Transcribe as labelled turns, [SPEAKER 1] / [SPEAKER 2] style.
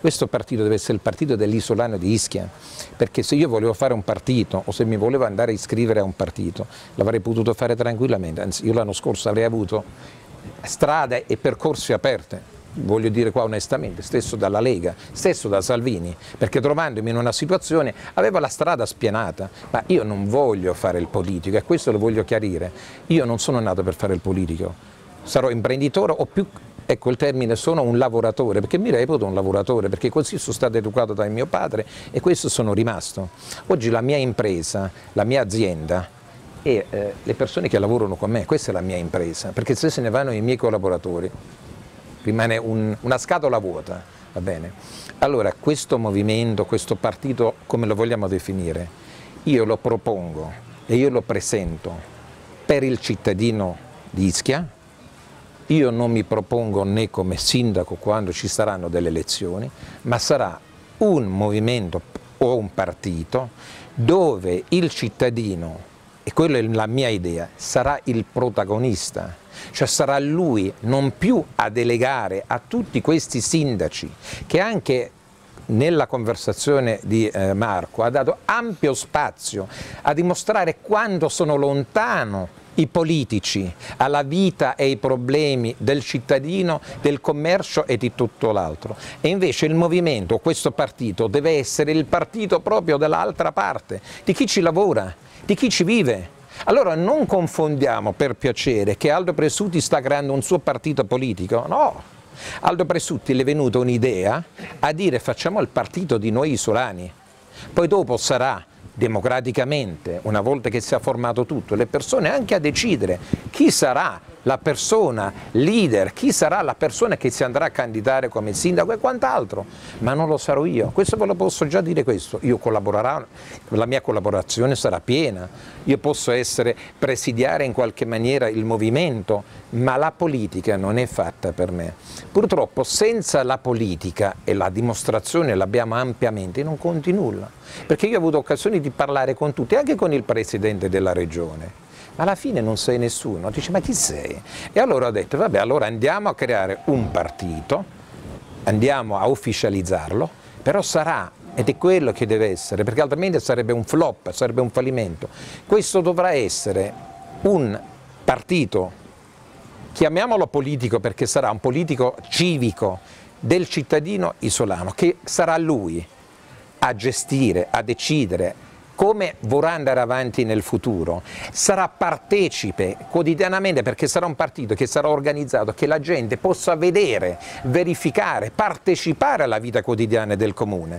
[SPEAKER 1] Questo partito deve essere il partito dell'isolano di Ischia, perché se io volevo fare un partito o se mi volevo andare a iscrivere a un partito, l'avrei potuto fare tranquillamente, anzi io l'anno scorso avrei avuto strade e percorsi aperte, voglio dire qua onestamente, stesso dalla Lega, stesso da Salvini, perché trovandomi in una situazione avevo la strada spianata, ma io non voglio fare il politico e questo lo voglio chiarire, io non sono nato per fare il politico, sarò imprenditore o più ecco il termine sono un lavoratore, perché mi reputo un lavoratore, perché così sono stato educato da mio padre e questo sono rimasto. Oggi la mia impresa, la mia azienda e eh, le persone che lavorano con me, questa è la mia impresa, perché se se ne vanno i miei collaboratori rimane un, una scatola vuota, va bene? Allora questo movimento, questo partito, come lo vogliamo definire, io lo propongo e io lo presento per il cittadino di Ischia, io non mi propongo né come sindaco quando ci saranno delle elezioni, ma sarà un movimento o un partito dove il cittadino, e quella è la mia idea, sarà il protagonista, cioè sarà lui non più a delegare a tutti questi sindaci che anche nella conversazione di eh, Marco ha dato ampio spazio a dimostrare quanto sono lontano i politici alla vita e ai problemi del cittadino, del commercio e di tutto l'altro. E invece il movimento, questo partito, deve essere il partito proprio dell'altra parte, di chi ci lavora, di chi ci vive. Allora non confondiamo per piacere che Aldo Presutti sta creando un suo partito politico, no. Aldo Presutti le è venuta un'idea a dire facciamo il partito di noi isolani, poi dopo sarà democraticamente, una volta che si è formato tutto, le persone anche a decidere chi sarà la persona leader, chi sarà la persona che si andrà a candidare come sindaco e quant'altro, ma non lo sarò io, questo ve lo posso già dire questo, io collaborerò, la mia collaborazione sarà piena, io posso essere presidiare in qualche maniera il movimento, ma la politica non è fatta per me. Purtroppo senza la politica, e la dimostrazione l'abbiamo ampiamente, non conti nulla, perché io ho avuto occasione di parlare con tutti, anche con il Presidente della Regione, alla fine non sei nessuno, dice ma chi sei? E allora ho detto vabbè allora andiamo a creare un partito, andiamo a ufficializzarlo, però sarà ed è quello che deve essere, perché altrimenti sarebbe un flop, sarebbe un fallimento. Questo dovrà essere un partito, chiamiamolo politico perché sarà un politico civico del cittadino isolano, che sarà lui a gestire, a decidere, come vorrà andare avanti nel futuro, sarà partecipe quotidianamente perché sarà un partito che sarà organizzato, che la gente possa vedere, verificare, partecipare alla vita quotidiana del comune.